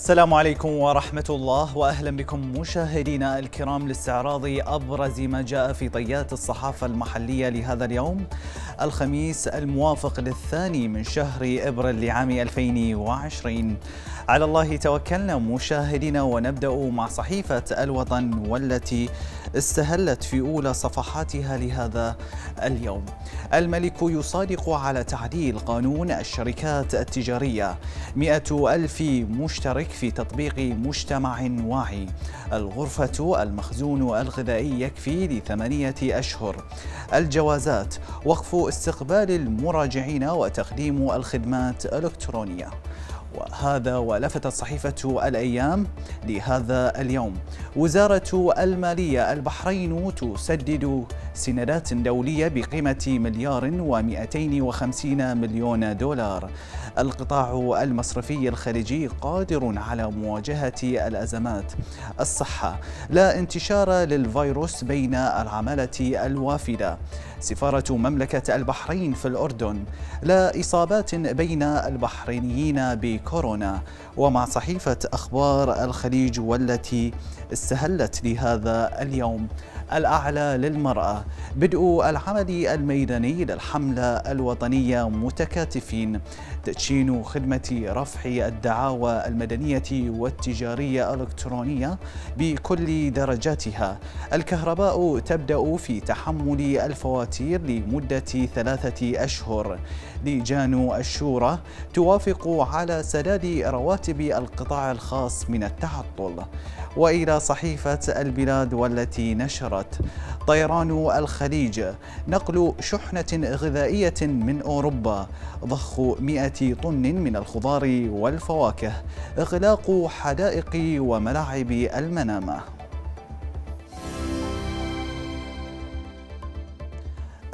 السلام عليكم ورحمة الله وأهلا بكم مشاهدينا الكرام لاستعراض أبرز ما جاء في طيات الصحافة المحلية لهذا اليوم. الخميس الموافق للثاني من شهر إبريل لعام 2020 على الله توكلنا مشاهدينا ونبدأ مع صحيفة الوطن والتي استهلت في أولى صفحاتها لهذا اليوم. الملك يصادق على تعديل قانون الشركات التجارية. مئة ألف مشترك في تطبيق مجتمع واعي. الغرفة المخزون الغذائي يكفي لثمانية أشهر. الجوازات. وقف استقبال المراجعين وتقديم الخدمات الإلكترونية. وهذا ولفتت صحيفة الأيام لهذا اليوم. وزارة المالية البحرين تسدد سندات دولية بقيمة مليار ومئتين وخمسين مليون دولار. القطاع المصرفي الخارجي قادر على مواجهة الأزمات الصحة. لا انتشار للفيروس بين العمالة الوافدة. سفارة مملكة البحرين في الأردن لا إصابات بين البحرينيين بكورونا ومع صحيفة أخبار الخليج والتي استهلت لهذا اليوم. الأعلى للمرأة. بدء العمل الميداني للحملة الوطنية متكاتفين. تدشين خدمة رفع الدعاوى المدنية والتجارية الإلكترونية بكل درجاتها. الكهرباء تبدأ في تحمل الفواتير لمدة ثلاثة أشهر. لجان الشورى توافق على سداد رواتب القطاع الخاص من التعطل. وإلى صحيفة البلاد والتي نشرت طيران الخليج نقل شحنة غذائية من أوروبا. ضخ 100 طن من الخضار والفواكه. إغلاق حدائق وملاعب المنامة.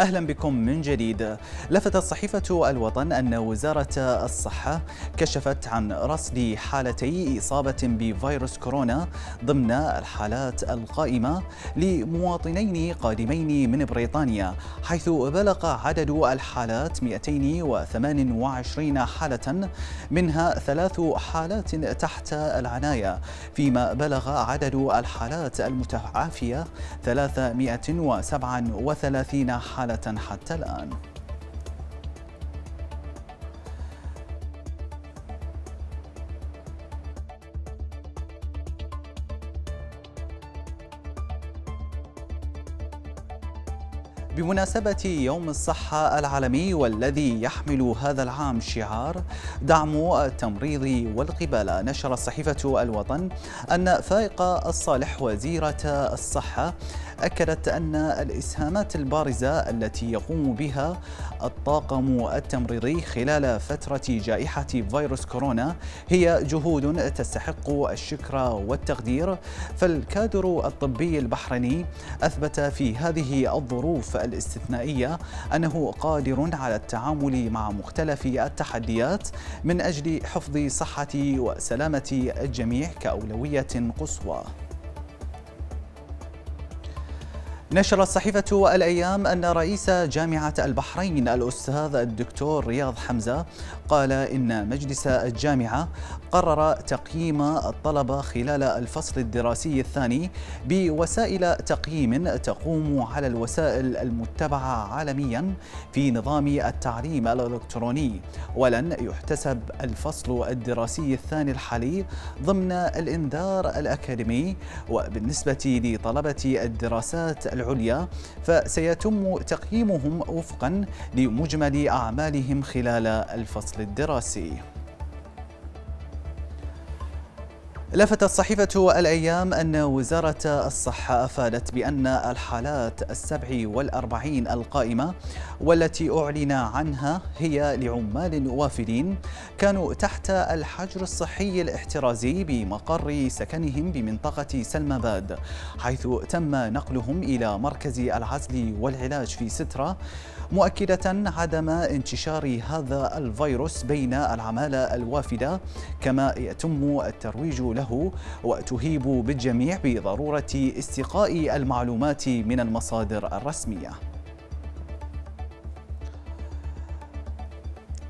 أهلا بكم من جديد. لفتت صحيفة الوطن أن وزارة الصحة كشفت عن رصد حالتي إصابة بفيروس كورونا ضمن الحالات القائمة لمواطنين قادمين من بريطانيا حيث بلغ عدد الحالات 228 حالة منها ثلاث حالات تحت العناية فيما بلغ عدد الحالات المتعافية 337 حالة. حالة حتى الآن. بمناسبة يوم الصحة العالمي والذي يحمل هذا العام شعار دعم التمريض والقبالة نشر صحيفة الوطن أن فائق الصالح وزيرة الصحة أكدت أن الإسهامات البارزة التي يقوم بها الطاقم التمريضي خلال فترة جائحة فيروس كورونا هي جهود تستحق الشكر والتقدير. فالكادر الطبي البحريني أثبت في هذه الظروف الاستثنائية أنه قادر على التعامل مع مختلف التحديات من أجل حفظ صحة وسلامة الجميع كأولوية قصوى. نشرت صحيفة الأيام أن رئيس جامعة البحرين الأستاذ الدكتور رياض حمزة قال إن مجلس الجامعة قرر تقييم الطلبة خلال الفصل الدراسي الثاني بوسائل تقييم تقوم على الوسائل المتبعة عالميا في نظام التعليم الإلكتروني. ولن يحتسب الفصل الدراسي الثاني الحالي ضمن الإنذار الأكاديمي. وبالنسبة لطلبة الدراسات العليا فسيتم تقييمهم وفقا لمجمل أعمالهم خلال الفصل الدراسي. لفتت صحيفة الأيام أن وزارة الصحة أفادت بأن الحالات السبع والأربعين القائمة والتي أعلن عنها هي لعمال وافدين كانوا تحت الحجر الصحي الاحترازي بمقر سكنهم بمنطقة سلمباد حيث تم نقلهم إلى مركز العزل والعلاج في سترة مؤكدة عدم انتشار هذا الفيروس بين العمالة الوافدة كما يتم الترويج له وتهيب بالجميع بضرورة استقاء المعلومات من المصادر الرسمية.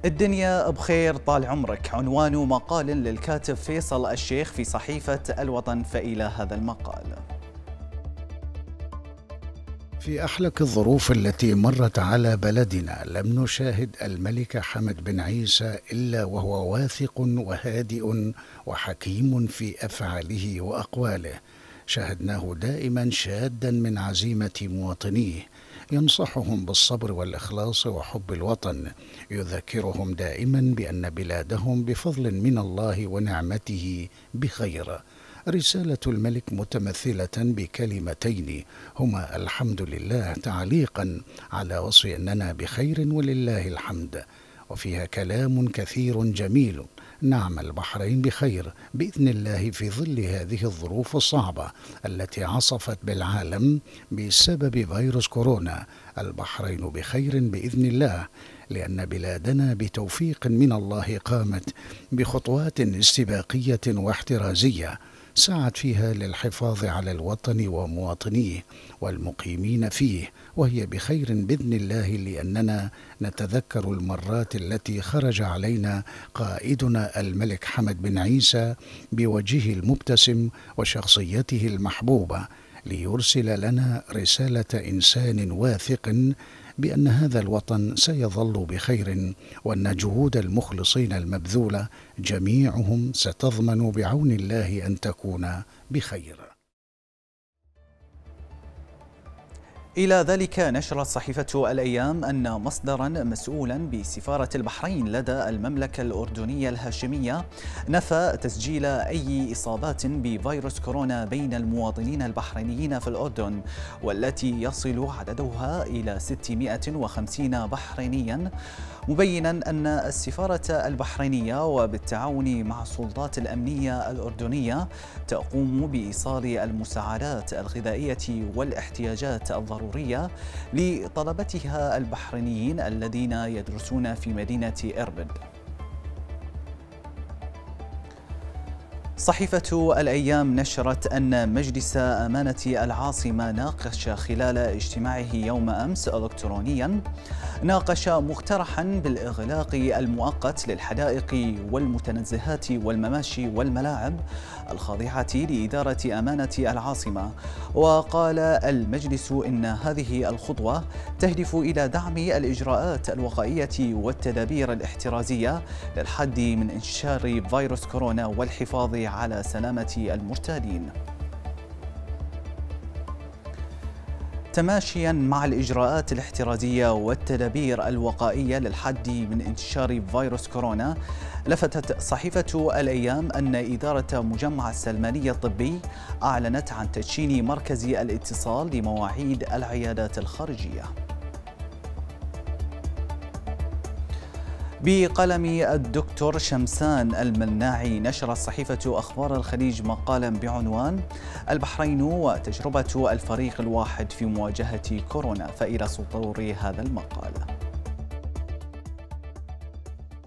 الدنيا بخير طال عمرك. عنوان مقال للكاتب فيصل الشيخ في صحيفة الوطن فإلى هذا المقال. في أحلك الظروف التي مرت على بلدنا لم نشاهد الملك حمد بن عيسى إلا وهو واثق وهادئ وحكيم في أفعاله وأقواله. شاهدناه دائما شادا من عزيمة مواطنيه. ينصحهم بالصبر والإخلاص وحب الوطن. يذكرهم دائما بأن بلادهم بفضل من الله ونعمته بخير. رسالة الملك متمثلة بكلمتين هما الحمد لله تعليقا على وصف أننا بخير ولله الحمد وفيها كلام كثير جميل نعم البحرين بخير بإذن الله في ظل هذه الظروف الصعبة التي عصفت بالعالم بسبب فيروس كورونا البحرين بخير بإذن الله لأن بلادنا بتوفيق من الله قامت بخطوات استباقية واحترازية. سعت فيها للحفاظ على الوطن ومواطنيه والمقيمين فيه وهي بخير بإذن الله لأننا نتذكر المرات التي خرج علينا قائدنا الملك حمد بن عيسى بوجهه المبتسم وشخصيته المحبوبة ليرسل لنا رسالة إنسان واثق بأن هذا الوطن سيظل بخير وأن جهود المخلصين المبذوله جميعهم ستضمن بعون الله أن تكون بخير. إلى ذلك نشرت صحيفة الأيام أن مصدرا مسؤولا بسفارة البحرين لدى المملكة الأردنية الهاشمية نفى تسجيل أي إصابات بفيروس كورونا بين المواطنين البحرينيين في الأردن والتي يصل عددها إلى 650 بحرينيا. مبينا أن السفارة البحرينية وبالتعاون مع السلطات الأمنية الأردنية تقوم بإيصال المساعدات الغذائية والاحتياجات الضرورية. لطلبتها البحرينيين الذين يدرسون في مدينة إربد. صحيفة الأيام نشرت أن مجلس أمانة العاصمة ناقش خلال اجتماعه يوم أمس إلكترونيا. ناقش مقترحا بالإغلاق المؤقت للحدائق والمتنزهات والمماشي والملاعب الخاضعة لإدارة أمانة العاصمة. وقال المجلس إن هذه الخطوة تهدف إلى دعم الإجراءات الوقائية والتدابير الاحترازية للحد من انتشار فيروس كورونا والحفاظ على سلامة المرتادين تماشيا مع الإجراءات الاحترازية والتدابير الوقائية للحد من انتشار فيروس كورونا لفتت صحيفة الأيام أن إدارة مجمع السلمانية الطبي أعلنت عن تدشين مركز الاتصال لمواعيد العيادات الخارجية. بقلم الدكتور شمسان المناعي نشرت صحيفة أخبار الخليج مقالا بعنوان البحرين وتجربة الفريق الواحد في مواجهة كورونا فإلى سطور هذا المقال.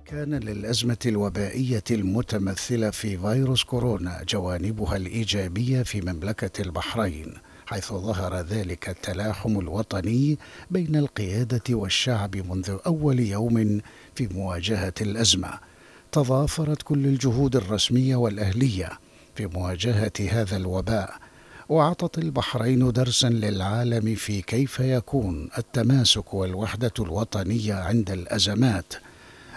كان للأزمة الوبائية المتمثلة في فيروس كورونا جوانبها الإيجابية في مملكة البحرين. حيث ظهر ذلك التلاحم الوطني بين القيادة والشعب منذ أول يوم في مواجهة الأزمة. تضافرت كل الجهود الرسمية والأهلية في مواجهة هذا الوباء وأعطت البحرين درسا للعالم في كيف يكون التماسك والوحدة الوطنية عند الأزمات.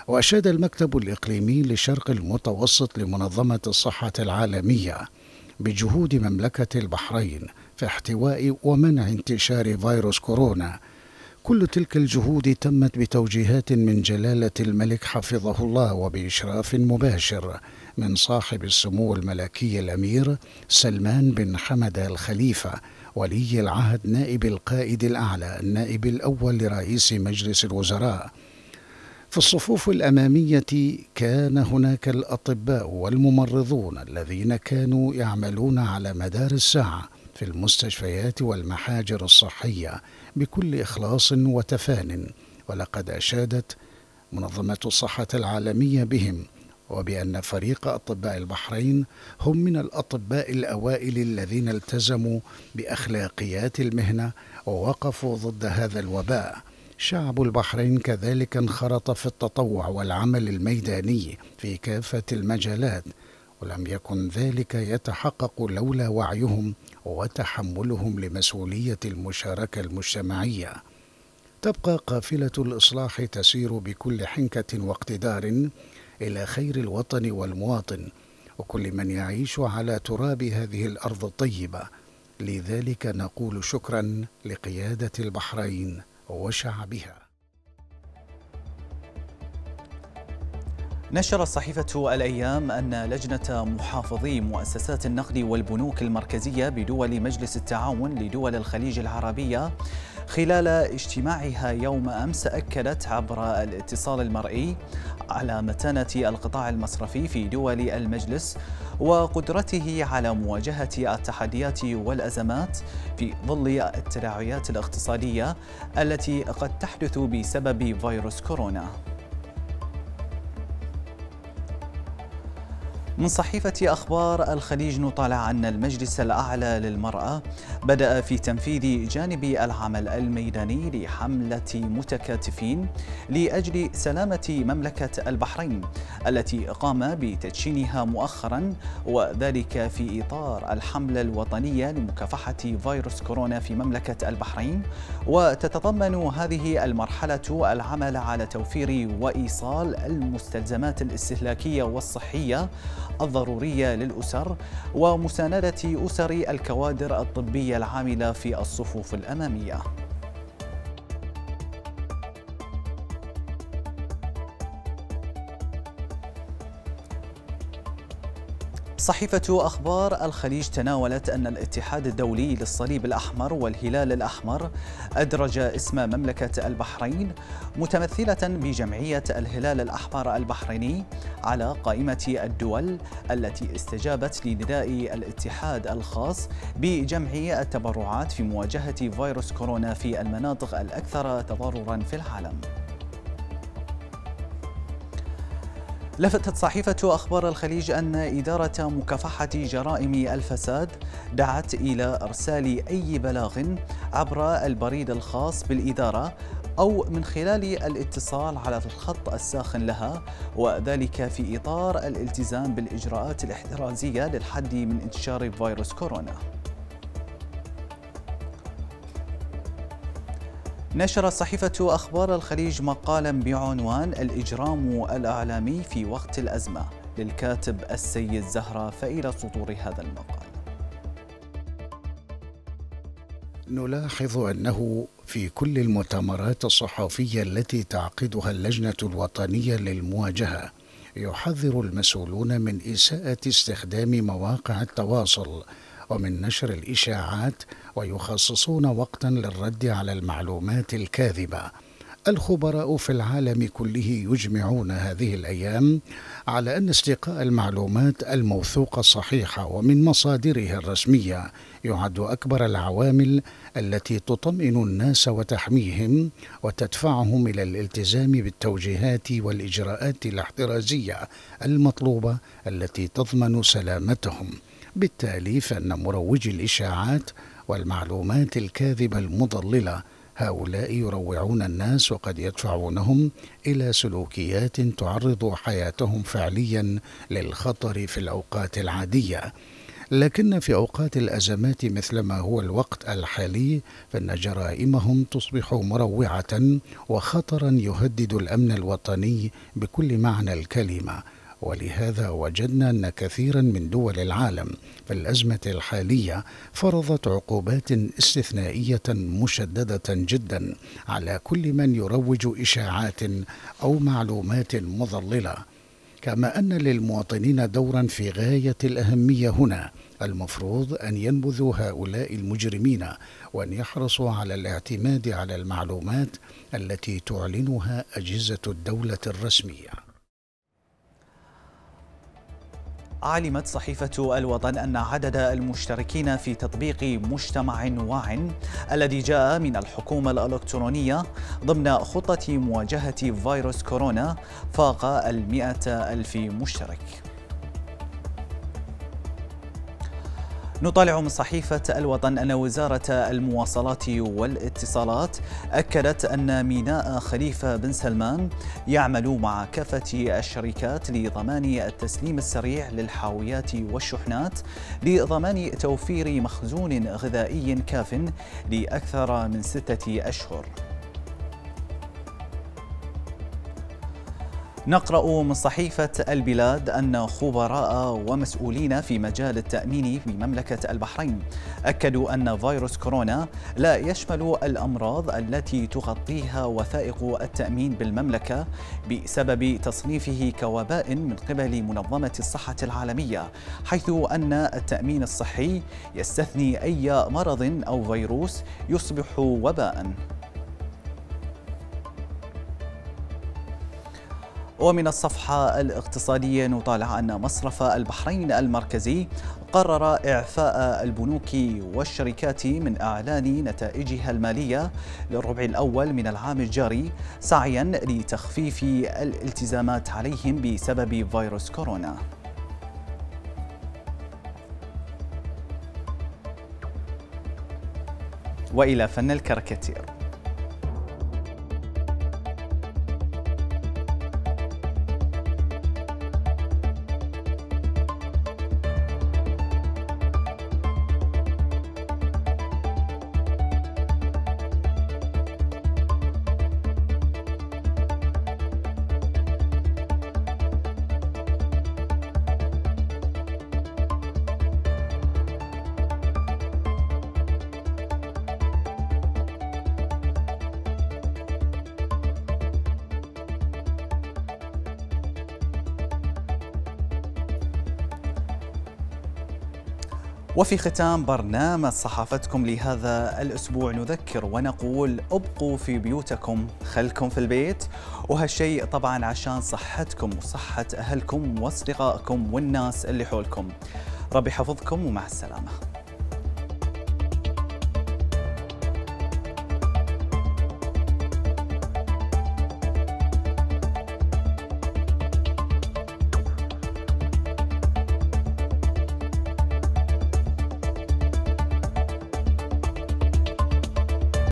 وأشاد المكتب الإقليمي للشرق المتوسط لمنظمة الصحة العالمية بجهود مملكة البحرين في احتواء ومنع انتشار فيروس كورونا. كل تلك الجهود تمت بتوجيهات من جلالة الملك حفظه الله وبإشراف مباشر من صاحب السمو الملكي الأمير سلمان بن حمد الخليفة ولي العهد نائب القائد الأعلى النائب الأول لرئيس مجلس الوزراء. في الصفوف الأمامية كان هناك الأطباء والممرضون الذين كانوا يعملون على مدار الساعة. في المستشفيات والمحاجر الصحية بكل إخلاص وتفان ولقد أشادت منظمة الصحة العالمية بهم وبأن فريق أطباء البحرين هم من الأطباء الأوائل الذين التزموا بأخلاقيات المهنة ووقفوا ضد هذا الوباء. شعب البحرين كذلك انخرط في التطوع والعمل الميداني في كافة المجالات ولم يكن ذلك يتحقق لولا وعيهم وتحملهم لمسؤولية المشاركة المجتمعية. تبقى قافلة الإصلاح تسير بكل حنكة واقتدار إلى خير الوطن والمواطن وكل من يعيش على تراب هذه الأرض الطيبة. لذلك نقول شكرا لقيادة البحرين وشعبها. نشرت صحيفة الأيام أن لجنة محافظي مؤسسات النقد والبنوك المركزية بدول مجلس التعاون لدول الخليج العربية خلال اجتماعها يوم أمس أكدت عبر الاتصال المرئي على متانة القطاع المصرفي في دول المجلس وقدرته على مواجهة التحديات والأزمات في ظل التداعيات الاقتصادية التي قد تحدث بسبب فيروس كورونا. من صحيفة أخبار الخليج نطالع أن المجلس الأعلى للمرأة بدأ في تنفيذ جانب العمل الميداني لحملة متكاتفين لأجل سلامة مملكة البحرين التي قام بتدشينها مؤخرا وذلك في إطار الحملة الوطنية لمكافحة فيروس كورونا في مملكة البحرين. وتتضمن هذه المرحلة العمل على توفير وإيصال المستلزمات الاستهلاكية والصحية الضرورية للأسر ومساندة أسر الكوادر الطبية العاملة في الصفوف الأمامية. صحيفة أخبار الخليج تناولت أن الاتحاد الدولي للصليب الأحمر والهلال الأحمر أدرج اسم مملكة البحرين متمثلة بجمعية الهلال الأحمر البحريني على قائمة الدول التي استجابت لنداء الاتحاد الخاص بجمع التبرعات في مواجهة فيروس كورونا في المناطق الأكثر تضررا في العالم. لفتت صحيفة أخبار الخليج أن إدارة مكافحة جرائم الفساد دعت إلى إرسال أي بلاغ عبر البريد الخاص بالإدارة أو من خلال الاتصال على الخط الساخن لها وذلك في إطار الالتزام بالإجراءات الاحترازية للحد من انتشار فيروس كورونا. نشرت صحيفة أخبار الخليج مقالا بعنوان الإجرام الأعلامي في وقت الأزمة. للكاتب السيد زهرة فإلى سطور هذا المقال. نلاحظ أنه في كل المؤتمرات الصحفية التي تعقدها اللجنة الوطنية للمواجهة يحذر المسؤولون من إساءة استخدام مواقع التواصل ومن نشر الإشاعات ويخصصون وقتا للرد على المعلومات الكاذبة. الخبراء في العالم كله يجمعون هذه الأيام على أن استقاء المعلومات الموثوقه الصحيحه ومن مصادرها الرسمية يعد أكبر العوامل التي تطمئن الناس وتحميهم وتدفعهم إلى الالتزام بالتوجيهات والإجراءات الاحترازية المطلوبة التي تضمن سلامتهم. بالتالي فإن مروجي الإشاعات والمعلومات الكاذبة المضللة. هؤلاء يروعون الناس وقد يدفعونهم إلى سلوكيات تعرض حياتهم فعليا للخطر في الأوقات العادية. لكن في أوقات الأزمات مثل ما هو الوقت الحالي فإن جرائمهم تصبح مروعة وخطرا يهدد الأمن الوطني بكل معنى الكلمة. ولهذا وجدنا أن كثيرا من دول العالم في الأزمة الحالية فرضت عقوبات استثنائية مشددة جدا على كل من يروج إشاعات أو معلومات مضللة. كما أن للمواطنين دورا في غاية الأهمية هنا المفروض أن ينبذوا هؤلاء المجرمين وأن يحرصوا على الاعتماد على المعلومات التي تعلنها أجهزة الدولة الرسمية. علمت صحيفة الوطن أن عدد المشتركين في تطبيق مجتمع واع الذي جاء من الحكومة الإلكترونية ضمن خطة مواجهة فيروس كورونا فاق المئة ألف مشترك. نطالع من صحيفة الوطن أن وزارة المواصلات والاتصالات أكدت أن ميناء خليفة بن سلمان يعمل مع كافة الشركات لضمان التسليم السريع للحاويات والشحنات لضمان توفير مخزون غذائي كاف لأكثر من ستة أشهر. نقرأ من صحيفة البلاد أن خبراء ومسؤولين في مجال التأمين في مملكة البحرين أكدوا أن فيروس كورونا لا يشمل الأمراض التي تغطيها وثائق التأمين بالمملكة بسبب تصنيفه كوباء من قبل منظمة الصحة العالمية حيث أن التأمين الصحي يستثني أي مرض أو فيروس يصبح وباءً. ومن الصفحة الاقتصادية نطالع أن مصرف البحرين المركزي قرر إعفاء البنوك والشركات من إعلان نتائجها المالية للربع الأول من العام الجاري سعيا لتخفيف الالتزامات عليهم بسبب فيروس كورونا. وإلى فن الكاريكاتير. وفي ختام برنامج صحافتكم لهذا الأسبوع نذكر ونقول ابقوا في بيوتكم خلكم في البيت. وهالشيء طبعا عشان صحتكم وصحة أهلكم وأصدقائكم والناس اللي حولكم. ربي حفظكم ومع السلامة.